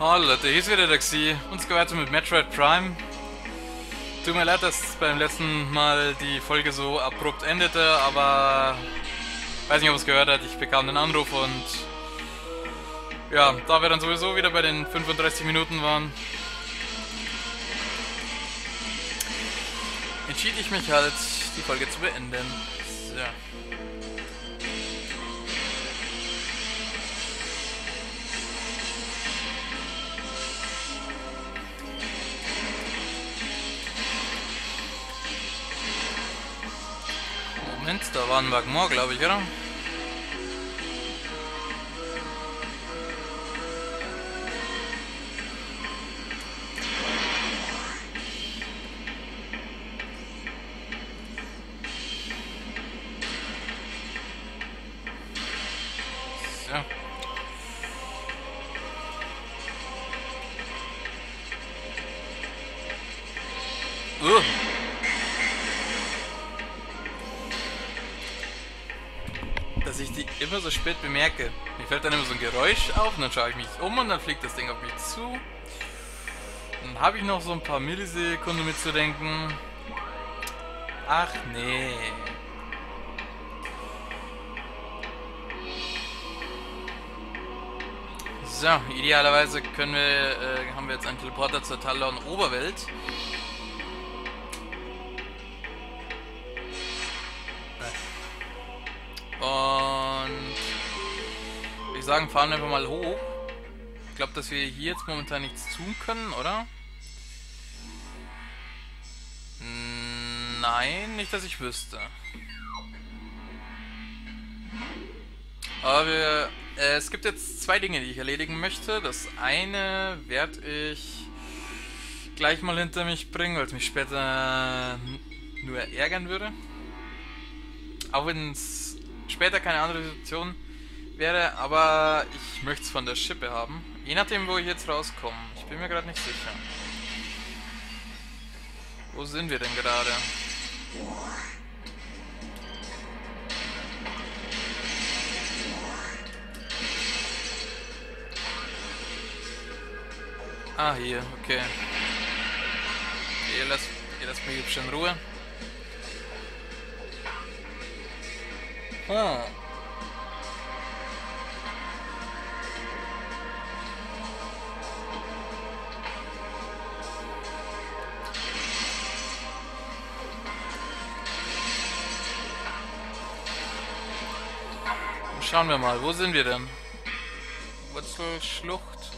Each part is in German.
Hallo Leute, hier ist wieder der Xi. Uns geht weiter mit Metroid Prime. Tut mir leid, dass beim letzten Mal die Folge so abrupt endete, aber weiß nicht, ob es gehört hat. Ich bekam den Anruf und ja, da wir dann sowieso wieder bei den 35 Minuten waren, entschied ich mich halt, die Folge zu beenden. So. Moment, da war ein Magmor, glaube ich, oder? Dass ich die immer so spät bemerke. Mir fällt dann immer so ein Geräusch auf und dann schaue ich mich um und dann fliegt das Ding auf mich zu. Dann habe ich noch so ein paar Millisekunden mitzudenken. Ach nee. So, idealerweise können wir, äh, haben wir jetzt einen Teleporter zur Talon Oberwelt. Sagen, fahren wir einfach mal hoch. Ich glaube, dass wir hier jetzt momentan nichts tun können, oder? Nein, nicht, dass ich wüsste. Aber wir, äh, es gibt jetzt zwei Dinge, die ich erledigen möchte. Das eine werde ich gleich mal hinter mich bringen, weil es mich später nur ärgern würde. Auch wenn es später keine andere Situation wäre, aber ich möchte es von der Schippe haben. Je nachdem, wo ich jetzt rauskomme. Ich bin mir gerade nicht sicher. Wo sind wir denn gerade? Ah, hier, okay. Ihr lasst, ihr lasst mich hübsch in Ruhe. Ah. Schauen wir mal, wo sind wir denn? Wurzelschlucht.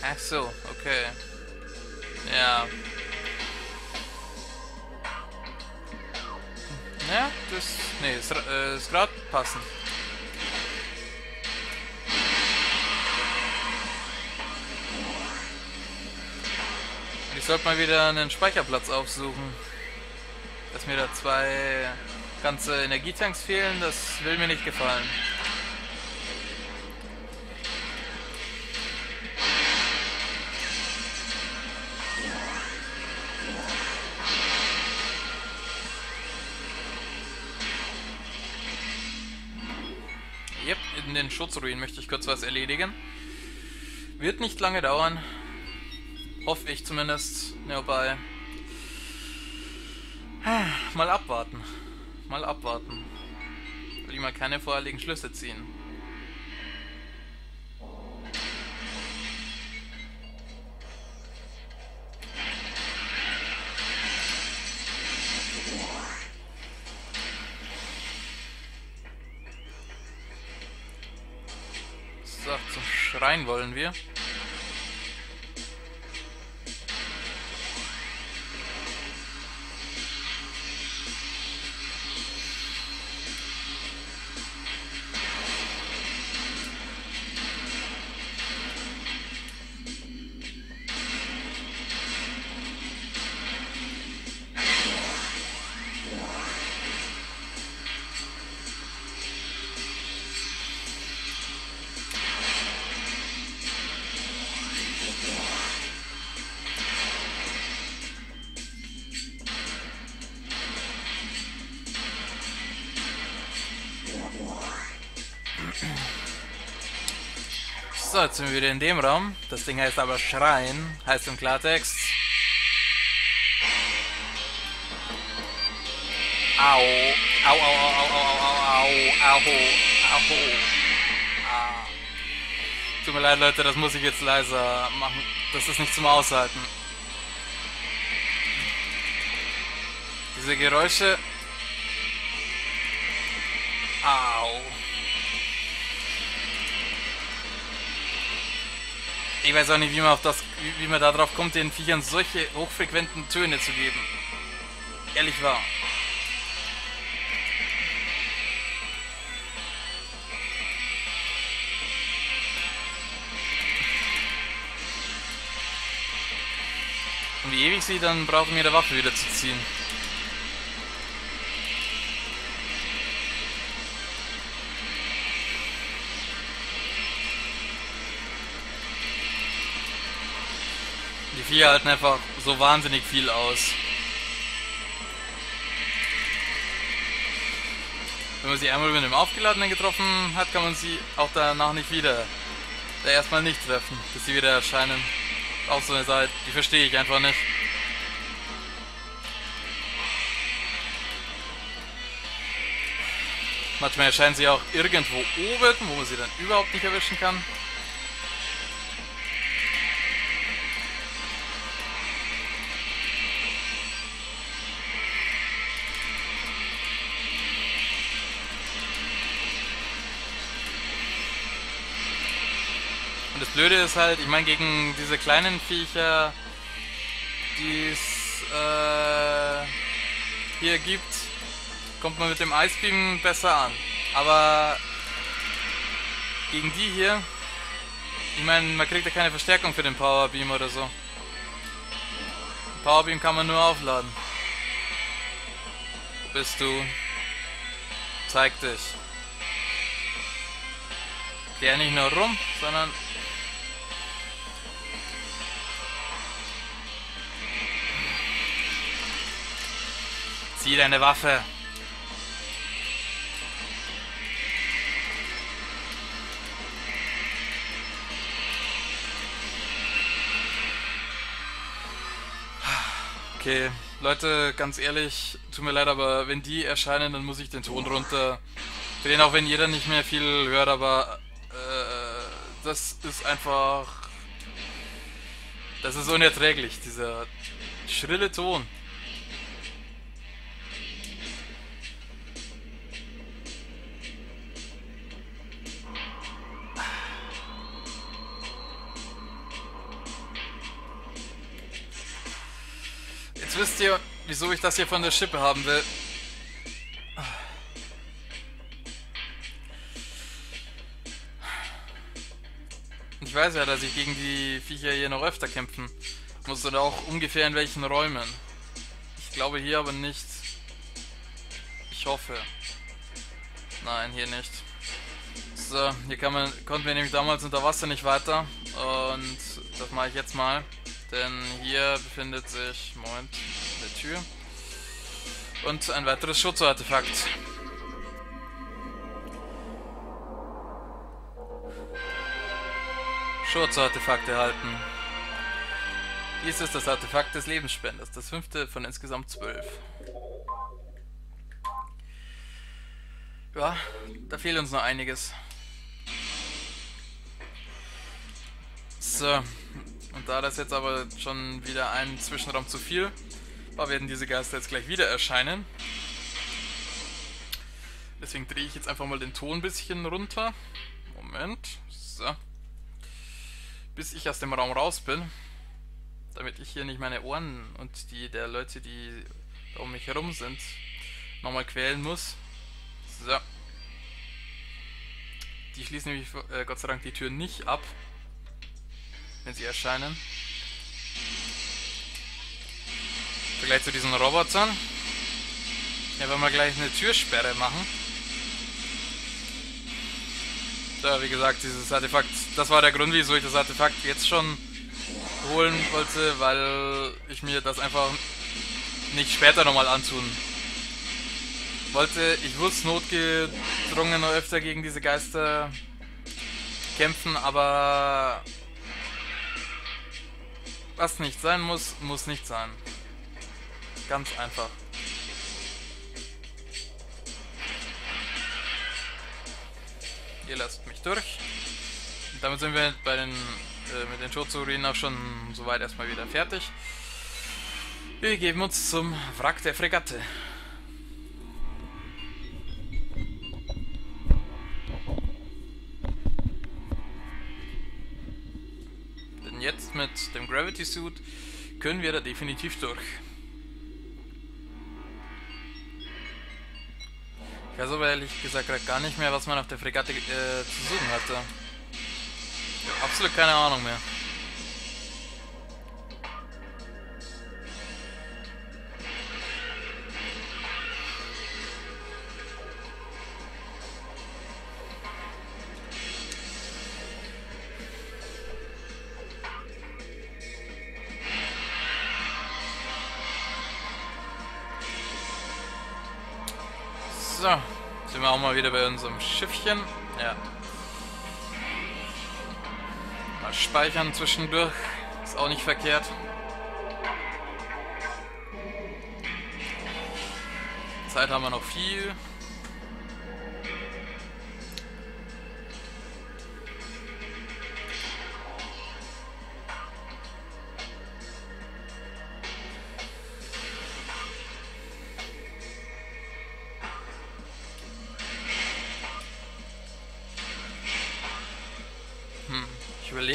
Ach so, okay. Ja. Ja, das. Nee, ist, äh, ist gerade passend. Ich sollte mal wieder einen Speicherplatz aufsuchen. Dass mir da zwei ganze Energietanks fehlen, das will mir nicht gefallen. Yep, in den Schutzruinen möchte ich kurz was erledigen. Wird nicht lange dauern. Hoffe ich zumindest. Ja, wobei. Mal abwarten. Mal abwarten. Will ich mal keine vorherigen Schlüsse ziehen. So, zum Schrein wollen wir. Jetzt sind wir wieder in dem Raum. Das Ding heißt aber Schrein, heißt im Klartext. Au. Au, au, au, au, au, au, au, au, au. Ah. Tut mir leid, Leute, das muss ich jetzt leiser machen. Das ist nicht zum Aushalten. Diese Geräusche. Ich weiß auch nicht, wie man auf das, wie man darauf kommt, den Viechern solche hochfrequenten Töne zu geben. Ehrlich wahr. Und wie ewig sie dann brauchen, mir der Waffe wieder zu ziehen. Viecher halten einfach so wahnsinnig viel aus. Wenn man sie einmal mit dem Aufgeladenen getroffen hat, kann man sie auch danach nicht wieder da erstmal nicht treffen, bis sie wieder erscheinen. Auch so eine Seite, die verstehe ich einfach nicht. Manchmal erscheinen sie auch irgendwo oben, wo man sie dann überhaupt nicht erwischen kann. Blöde ist halt, ich meine, gegen diese kleinen Viecher, die es äh, hier gibt, kommt man mit dem Eisbeam besser an. Aber gegen die hier, ich meine, man kriegt ja keine Verstärkung für den Powerbeam oder so. Powerbeam kann man nur aufladen. Bist du? Zeig dich. Geh nicht nur rum, sondern Zieh deine Waffe. Okay, Leute, ganz ehrlich, tut mir leid, aber wenn die erscheinen, dann muss ich den Ton runter drehen, auch wenn jeder nicht mehr viel hört, aber äh, das ist einfach... Das ist unerträglich, dieser schrille Ton. Wisst ihr, wieso ich das hier von der Schippe haben will. Ich weiß ja, dass ich gegen die Viecher hier noch öfter kämpfen muss oder auch ungefähr in welchen Räumen. Ich glaube hier aber nicht. Ich hoffe. Nein, hier nicht. So, hier kann man, konnten wir nämlich damals unter Wasser nicht weiter. Und das mache ich jetzt mal. Denn hier befindet sich, Moment, Tür. Und ein weiteres Schutzartefakt. Schutzartefakt erhalten. Dies ist das Artefakt des Lebensspenders, das fünfte von insgesamt zwölf. Ja, da fehlt uns noch einiges. So, und da das jetzt aber schon wieder ein Zwischenraum zu viel war, werden diese Geister jetzt gleich wieder erscheinen. Deswegen drehe ich jetzt einfach mal den Ton ein bisschen runter. Moment. So. Bis ich aus dem Raum raus bin. Damit ich hier nicht meine Ohren und die der Leute, die um mich herum sind, nochmal quälen muss. So. Die schließen nämlich äh, Gott sei Dank die Tür nicht ab wenn sie erscheinen. Vergleich zu diesen Robotern. Ja, wenn wir gleich eine Türsperre machen. Da, wie gesagt, dieses Artefakt, das war der Grund, wieso ich das Artefakt jetzt schon holen wollte, weil ich mir das einfach nicht später nochmal antun wollte. Ich wusste notgedrungen noch öfter gegen diese Geister kämpfen, aber was nicht sein muss, muss nicht sein. Ganz einfach. Ihr lasst mich durch. Und damit sind wir bei den, äh, mit den Shotsurinen auch schon soweit erstmal wieder fertig. Wir geben uns zum Wrack der Fregatte. Denn jetzt mit dem Gravity Suit können wir da definitiv durch. Ich weiß aber ehrlich gesagt gar nicht mehr, was man auf der Fregatte äh, zu suchen hatte. Absolut keine Ahnung mehr. Mal wieder bei unserem Schiffchen. Ja. Mal speichern zwischendurch. Ist auch nicht verkehrt. Zeit haben wir noch viel.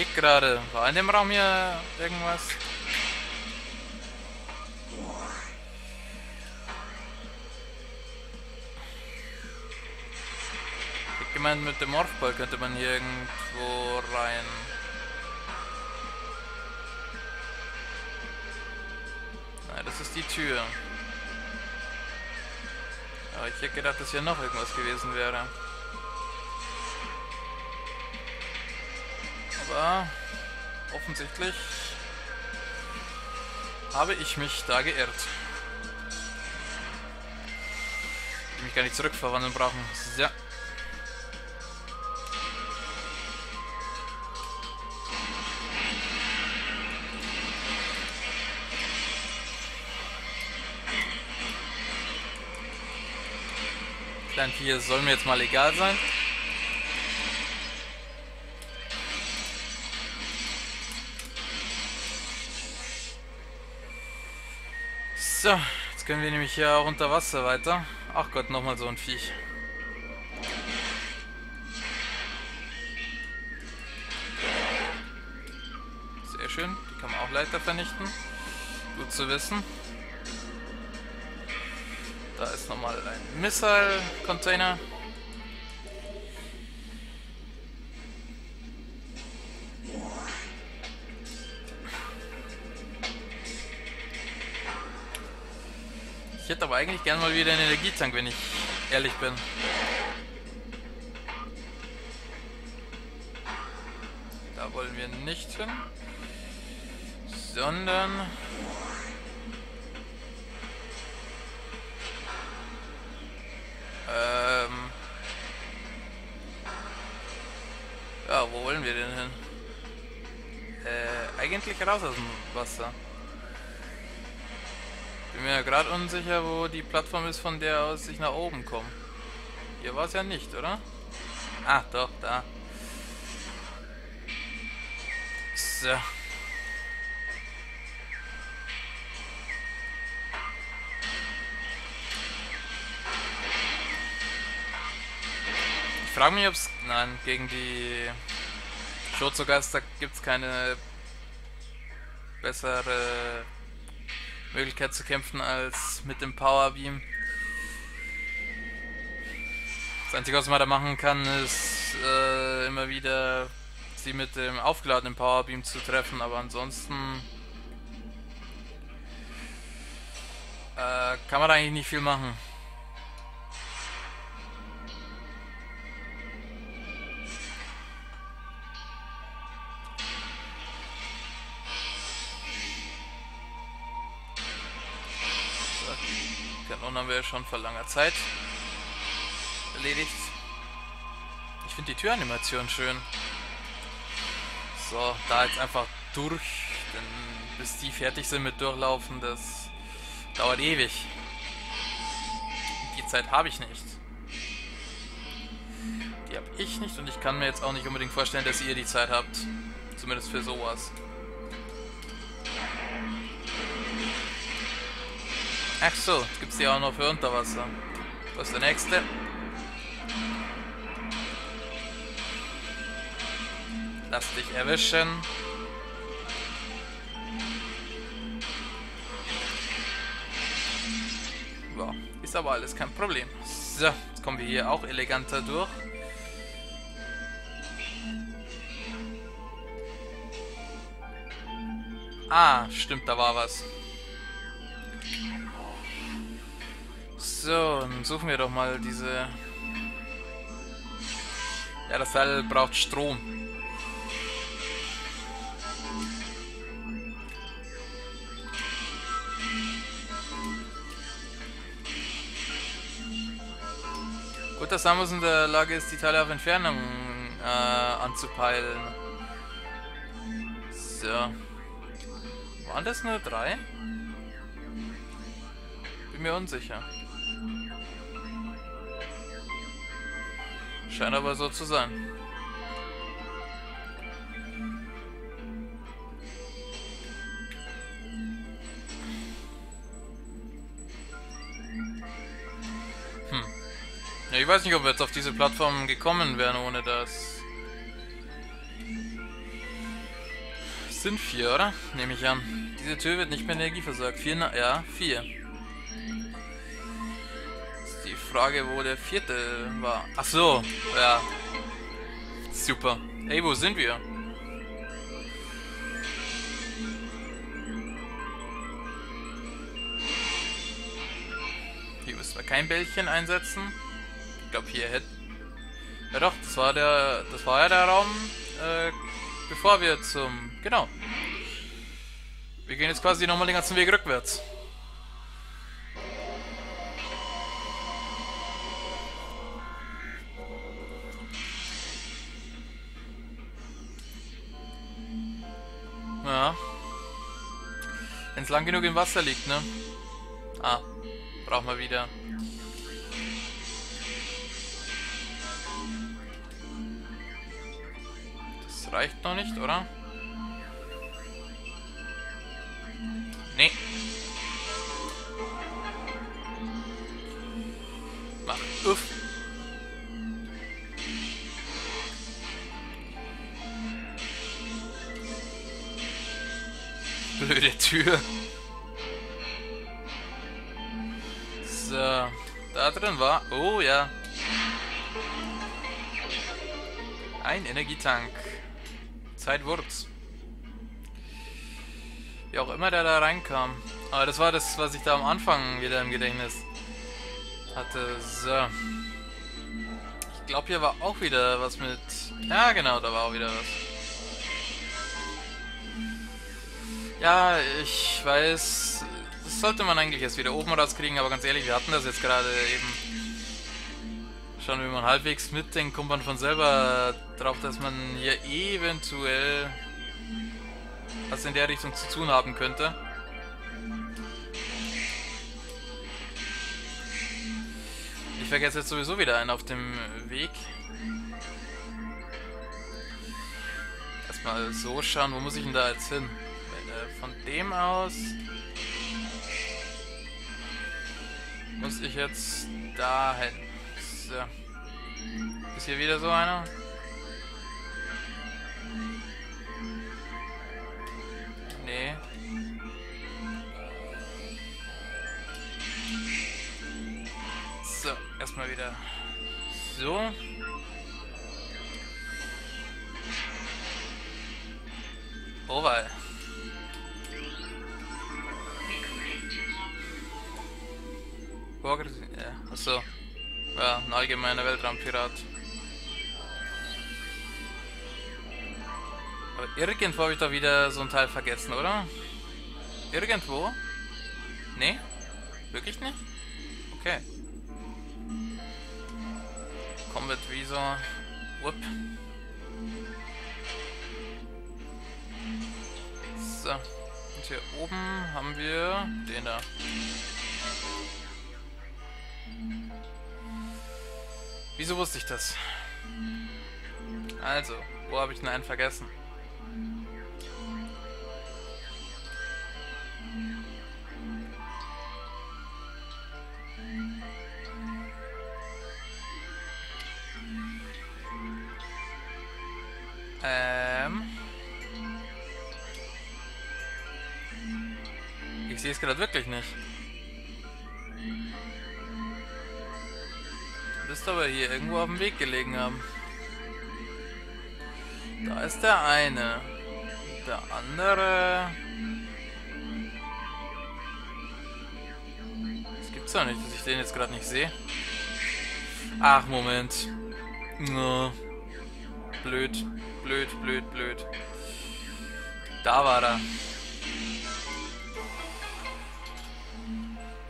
Überlege gerade, war in dem Raum hier irgendwas? Ich gemeint, mit dem Morphball könnte man hier irgendwo rein. Nein, das ist die Tür. Aber ich hätte gedacht, dass hier noch irgendwas gewesen wäre. Aber offensichtlich habe ich mich da geirrt. Die mich gar nicht zurückverwandeln brauchen. So. Klein hier soll mir jetzt mal egal sein. So, jetzt können wir nämlich hier auch unter Wasser weiter. Ach Gott, nochmal so ein Viech. Sehr schön, die kann man auch leichter vernichten. Gut zu wissen. Da ist nochmal ein Missile-Container. Eigentlich gern mal wieder einen Energietank, wenn ich ehrlich bin. Da wollen wir nicht hin. Sondern... Ähm... Ja, wo wollen wir denn hin? Äh, eigentlich raus aus dem Wasser. Mir ja gerade unsicher, wo die Plattform ist, von der aus ich nach oben komme. Hier war es ja nicht, oder? Ah, doch, da. So. Ich frage mich, ob es... Nein, gegen die Schurzogaster gibt es keine bessere Möglichkeit zu kämpfen als mit dem Power Beam. Das Einzige, was man da machen kann, ist äh, immer wieder sie mit dem aufgeladenen Power Beam zu treffen, aber ansonsten äh, kann man da eigentlich nicht viel machen. Kanon haben wir schon vor langer Zeit erledigt. Ich finde die Türanimation schön. So, da jetzt einfach durch, denn bis die fertig sind mit Durchlaufen, das dauert ewig. Die Zeit habe ich nicht. Die habe ich nicht und ich kann mir jetzt auch nicht unbedingt vorstellen, dass ihr die Zeit habt. Zumindest für sowas. Ach so, es die auch noch für Unterwasser. Was ist der nächste? Lass dich erwischen. Ja, ist aber alles kein Problem. So, jetzt kommen wir hier auch eleganter durch. Ah, stimmt, da war was. So, dann suchen wir doch mal diese... Ja, das Teil braucht Strom. Gut, dass Samus in der Lage ist, die Teile auf Entfernung äh, anzupeilen. So. Waren das nur drei? Bin mir unsicher. Scheint aber so zu sein. Hm. Ja, ich weiß nicht, ob wir jetzt auf diese Plattform gekommen wären ohne das. Sind vier, oder? Nehme ich an. Diese Tür wird nicht mehr Energie versorgt. Vier, ja, vier. Frage, wo der vierte war. Ach so, ja. Super. Ey, wo sind wir? Hier müssen wir kein Bällchen einsetzen. Ich glaube, hier hätte... Ja doch, das war der... Das war ja der Raum, äh, bevor wir zum... Genau. Wir gehen jetzt quasi nochmal den ganzen Weg rückwärts. Es lang genug im Wasser liegt, ne? Ah, brauchen wir wieder. Das reicht noch nicht, oder? Nee. Mach. Uff. Blöde Tür. So. Da drin war... Oh ja. Ein Energietank. Zeit Wurz. Wie auch immer der da reinkam. Aber das war das, was ich da am Anfang wieder im Gedächtnis hatte. So. Ich glaube, hier war auch wieder was mit... Ja, genau, da war auch wieder was. Ja, ich weiß... Sollte man eigentlich erst wieder oben rauskriegen, aber ganz ehrlich, wir hatten das jetzt gerade eben schon, wie man halbwegs mitdenkt, kommt man von selber drauf, dass man hier eventuell was in der Richtung zu tun haben könnte. Ich vergesse jetzt sowieso wieder einen auf dem Weg. Erstmal so schauen, wo muss ich denn da jetzt hin? Äh, von dem aus muss ich jetzt dahin. So. Ist hier wieder so einer? Nee. So, erstmal wieder so. Oval. Allgemeiner Weltraumpirat. Aber irgendwo habe ich doch wieder so ein Teil vergessen, oder? Irgendwo? Nee? Wirklich nicht? Okay. Combat Visor. Whoop. So. Und hier oben haben wir den da. Wieso wusste ich das? Also, wo habe ich denn einen vergessen? Ähm. Ich sehe es gerade wirklich nicht. Bist aber hier irgendwo auf dem Weg gelegen haben. Da ist der eine. Der andere... Das gibt's doch nicht, dass ich den jetzt gerade nicht sehe. Ach, Moment. Blöd, blöd, blöd, blöd. Da war er.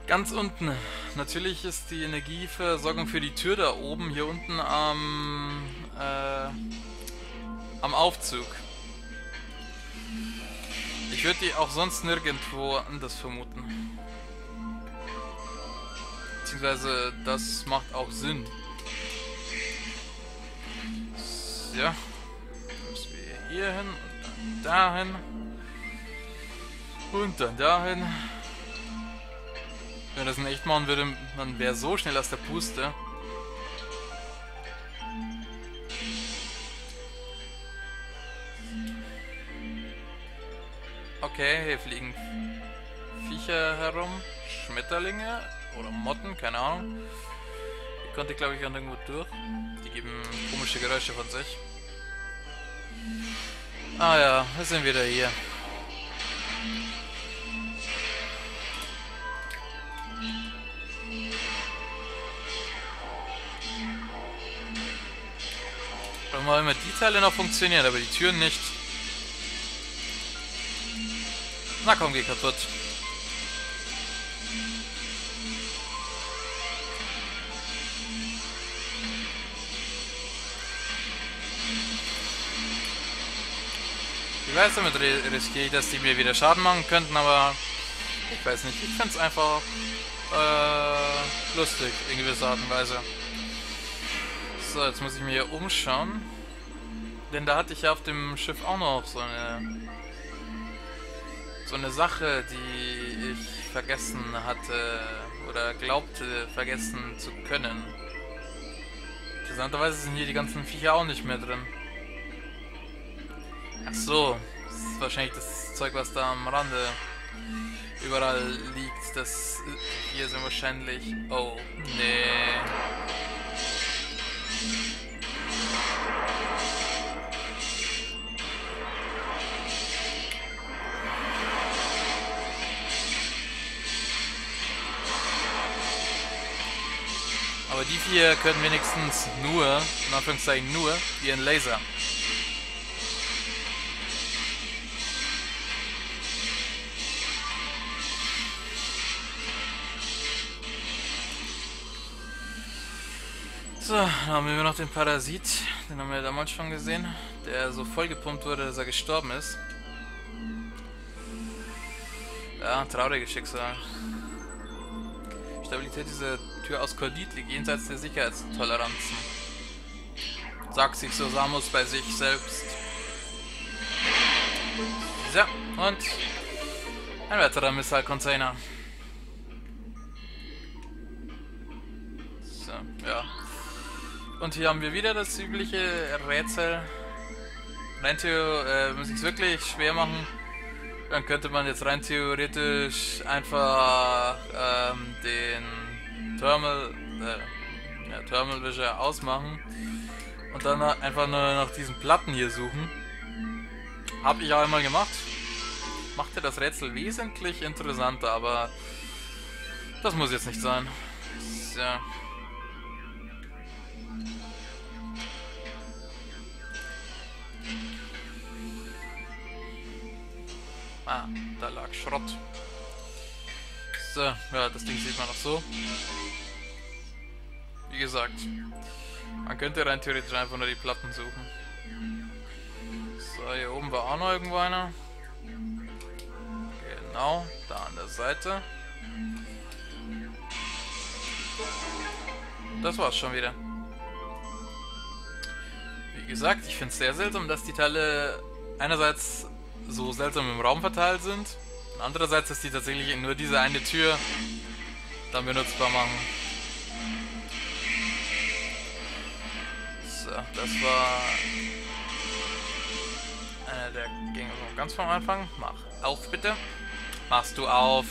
Ganz unten. Natürlich ist die Energieversorgung für die Tür da oben, hier unten am, äh, am Aufzug. Ich würde die auch sonst nirgendwo anders vermuten. Beziehungsweise, das macht auch Sinn. Ja. Müssen wir hier hin und dann dahin. Und dann dahin. Wenn das in echt machen würde, man wäre so schnell aus der Puste. Okay, hier fliegen Viecher herum. Schmetterlinge oder Motten, keine Ahnung. Die konnte, glaube ich, irgendwo durch. Die geben komische Geräusche von sich. Ah ja, wir sind wieder hier. Schauen wir die Teile noch funktionieren, aber die Türen nicht. Na komm, geh kaputt. Ich weiß, damit riskiere ich, dass die mir wieder Schaden machen könnten, aber ich weiß nicht. Ich finde es einfach äh, lustig in gewisser Art und Weise. So, jetzt muss ich mir hier umschauen. Denn da hatte ich ja auf dem Schiff auch noch so eine so eine Sache, die ich vergessen hatte oder glaubte vergessen zu können. Interessanterweise sind hier die ganzen Viecher auch nicht mehr drin. Ach so, das ist wahrscheinlich das Zeug, was da am Rande überall liegt. Das hier sind wahrscheinlich... Oh, nee. Aber die vier können wenigstens nur, in Anführungszeichen nur, ihren Laser. So, dann haben wir noch den Parasit. Den haben wir damals schon gesehen. Der so vollgepumpt wurde, dass er gestorben ist. Ja, trauriges Schicksal. Stabilität dieser Tür aus Kordit liegt jenseits der Sicherheitstoleranzen. Sagt sich so Samus bei sich selbst. So, und ein weiterer Missile-Container. So, ja. Und hier haben wir wieder das übliche Rätsel. Rein äh, muss ich es wirklich schwer machen, dann könnte man jetzt rein theoretisch einfach ähm, den Thermal, äh, ja, Thermal Visor ausmachen und dann einfach nur nach diesen Platten hier suchen. Hab ich auch einmal gemacht. Machte das Rätsel wesentlich interessanter, aber das muss jetzt nicht sein. So. Ah, da lag Schrott. So, ja, das Ding sieht man noch so. Wie gesagt, man könnte rein theoretisch einfach nur die Platten suchen. So, hier oben war auch noch irgendwo einer. Genau, da an der Seite. Das war's schon wieder. Wie gesagt, ich finde es sehr seltsam, dass die Teile einerseits so seltsam im Raum verteilt sind andererseits, dass die tatsächlich nur diese eine Tür dann benutzbar machen. So, das war einer der Gänge ganz vom Anfang. Mach auf, bitte. Machst du auf.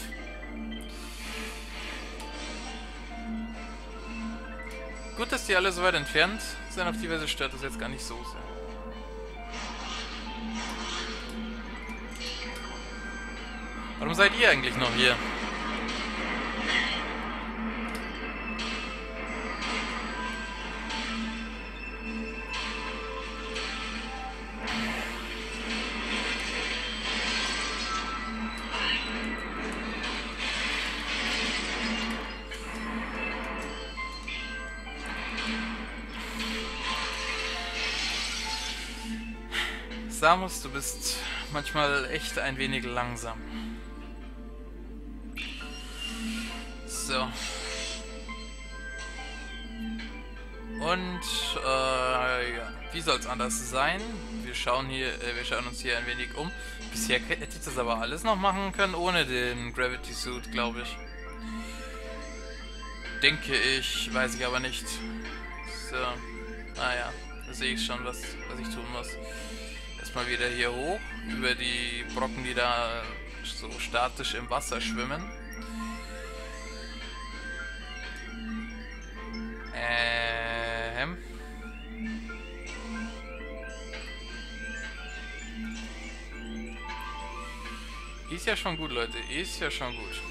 Gut, dass die alle so weit entfernt sind, auf die Weise stört das jetzt gar nicht so sehr. Warum seid ihr eigentlich noch hier? Samus, du bist manchmal echt ein wenig langsam. Wie soll es anders sein? Wir schauen hier, äh, wir schauen uns hier ein wenig um. Bisher hätte ich das aber alles noch machen können ohne den Gravity Suit, glaube ich. Denke ich, weiß ich aber nicht. So. Naja, da sehe ich schon, was, was ich tun muss. Erstmal wieder hier hoch, über die Brocken, die da so statisch im Wasser schwimmen. Ähm. Ist ja schon gut, Leute. Ist ja schon gut.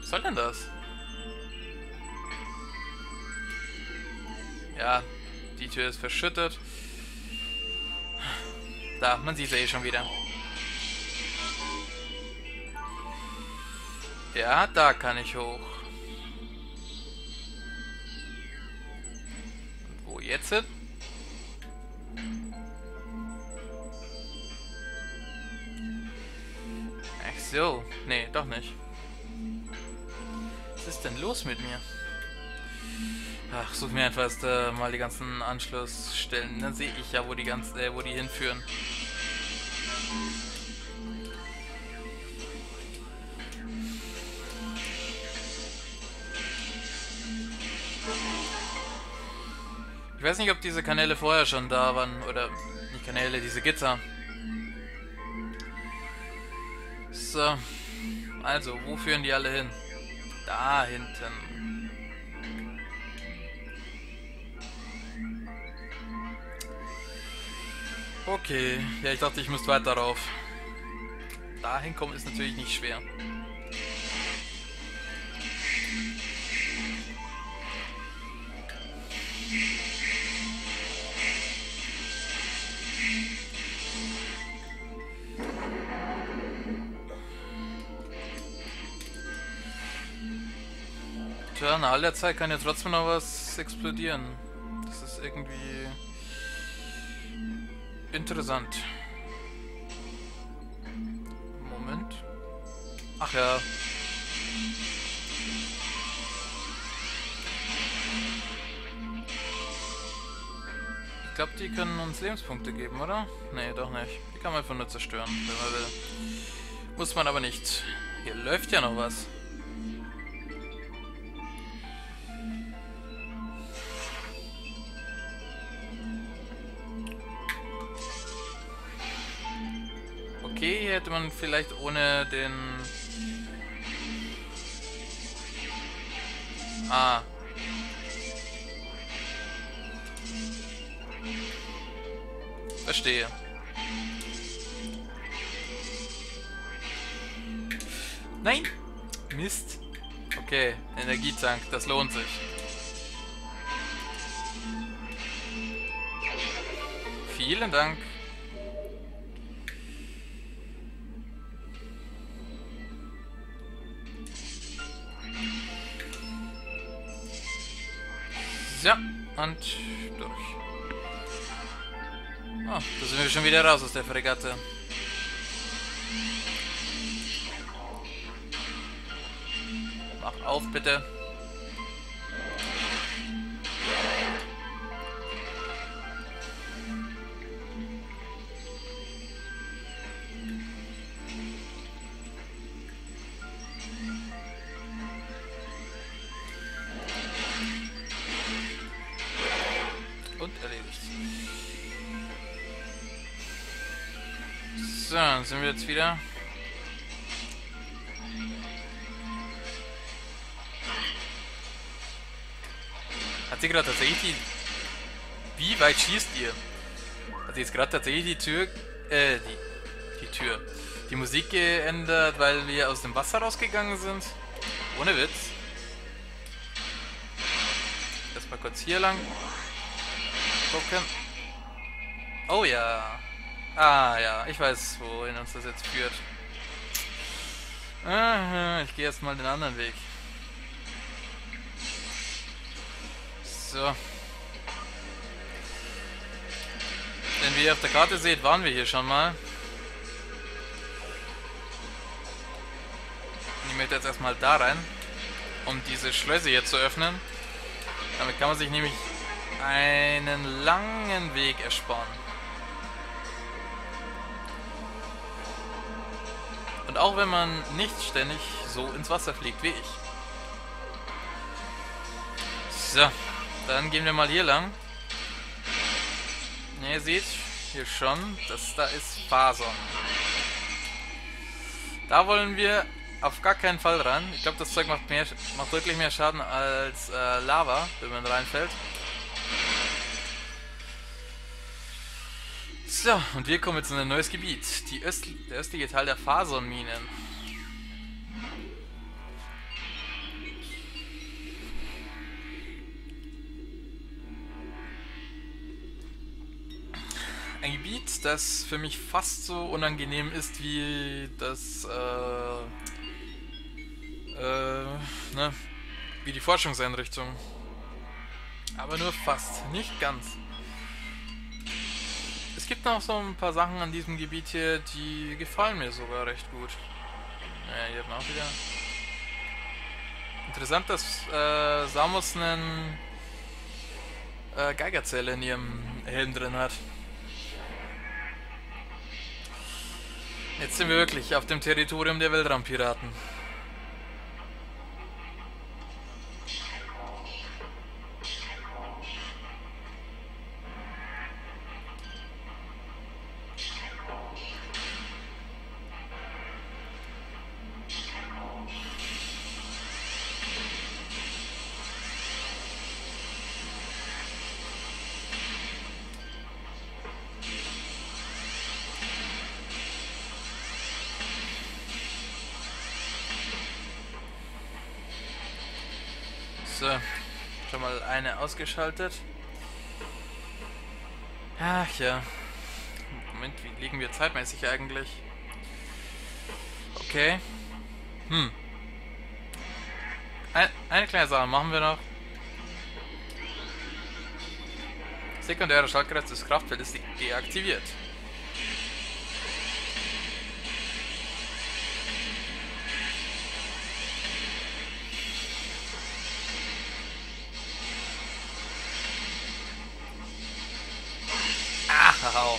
Was soll denn das? Ja, die Tür ist verschüttet. Da, man sieht sie eh schon wieder. Ja, da kann ich hoch. Und wo jetzt? Ach so. Nee, doch nicht. Was ist denn los mit mir? Ach, such mir einfach erst äh, mal die ganzen Anschlussstellen. Dann sehe ich ja, wo die ganzen, äh, wo die hinführen. Ich weiß nicht, ob diese Kanäle vorher schon da waren. Oder nicht Kanäle, diese Gitter. So. Also, wo führen die alle hin? Da hinten. Okay. Ja, ich dachte, ich müsste weiter rauf. Dahin kommen ist natürlich nicht schwer. Tja, nach all der Zeit kann ja trotzdem noch was explodieren. Das ist irgendwie interessant. Moment. Ach ja. Ich glaube, die können uns Lebenspunkte geben, oder? Nee, doch nicht. Die kann man einfach nur zerstören, wenn man will. Muss man aber nicht. Hier läuft ja noch was. Okay, hier hätte man vielleicht ohne den... Ah. Verstehe. Nein! Mist. Okay, Energietank, das lohnt sich. Vielen Dank. So, und durch. Oh, da sind wir schon wieder raus aus der Fregatte. Mach auf, bitte. Wir jetzt wieder. Hat sie gerade tatsächlich die... Wie weit schießt ihr? Hat sie jetzt gerade tatsächlich die Tür... Äh, die... Die Tür. Die Musik geändert, weil wir aus dem Wasser rausgegangen sind? Ohne Witz. Erstmal kurz hier lang. Gucken. Oh ja. Ah ja, ich weiß, wohin uns das jetzt führt. Aha, ich gehe jetzt mal den anderen Weg. So. Denn wie ihr auf der Karte seht, waren wir hier schon mal. Ich möchte jetzt erstmal da rein, um diese Schlösser hier zu öffnen. Damit kann man sich nämlich einen langen Weg ersparen. Und auch wenn man nicht ständig so ins Wasser fliegt wie ich. So, dann gehen wir mal hier lang. Ne, ihr seht hier schon, das da ist Fason. Da wollen wir auf gar keinen Fall ran. Ich glaube, das Zeug macht, mehr, macht wirklich mehr Schaden als äh, Lava, wenn man reinfällt. So, und wir kommen jetzt in ein neues Gebiet. Öst der östliche Teil der Fasonminen. Ein Gebiet, das für mich fast so unangenehm ist wie das, äh, äh, ne, wie die Forschungseinrichtung. Aber nur fast, nicht ganz. Es gibt noch so ein paar Sachen an diesem Gebiet hier, die gefallen mir sogar recht gut. Ja, hier hat man auch wieder... Interessant, dass äh, Samus einen äh, Geigerzähler in ihrem Helm drin hat. Jetzt sind wir wirklich auf dem Territorium der Weltraumpiraten. Ausgeschaltet. Ach ja. Moment, wie liegen wir zeitmäßig eigentlich? Okay. Hm. Ein, eine kleine Sache machen wir noch. Sekundäre Schaltkreis des Kraftfeldes deaktiviert. Hau.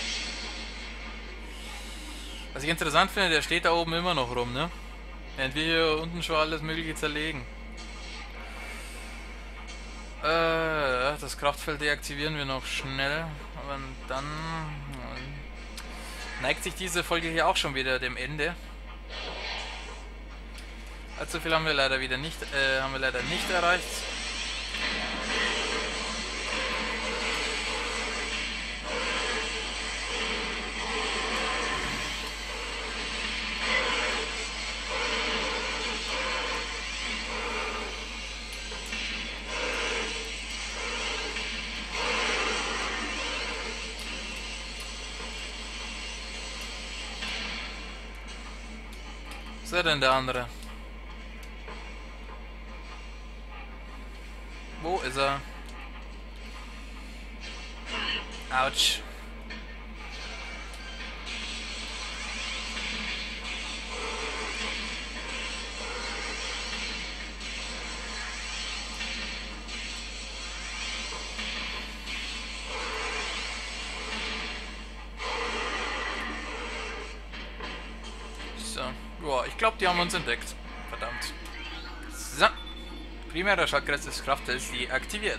Was ich interessant finde, der steht da oben immer noch rum, ne? Während wir hier unten schon alles mögliche zerlegen. Äh, das Kraftfeld deaktivieren wir noch schnell. Aber dann neigt sich diese Folge hier auch schon wieder dem Ende. Allzu viel haben wir leider wieder nicht, äh, haben wir leider nicht erreicht. Denn, der andere? Wo ist er? Autsch. Ich glaube, die haben uns entdeckt. Verdammt. So. Primärer Chakras des Kraftfelds deaktiviert.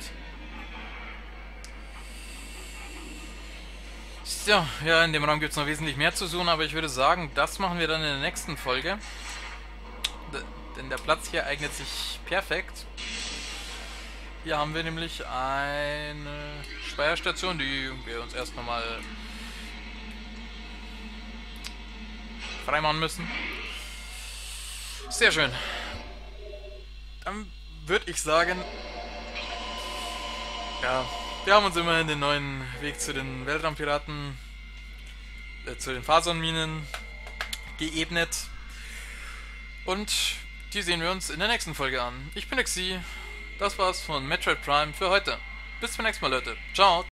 So, ja, in dem Raum gibt es noch wesentlich mehr zu suchen, aber ich würde sagen, das machen wir dann in der nächsten Folge. D denn der Platz hier eignet sich perfekt. Hier haben wir nämlich eine Speierstation, die wir uns erst nochmal freimachen müssen. Sehr schön. Dann würde ich sagen, ja, wir haben uns immerhin den neuen Weg zu den Weltraumpiraten, äh, zu den Phasonminen geebnet. Und die sehen wir uns in der nächsten Folge an. Ich bin Xi, das war's von Metroid Prime für heute. Bis zum nächsten Mal, Leute. Ciao.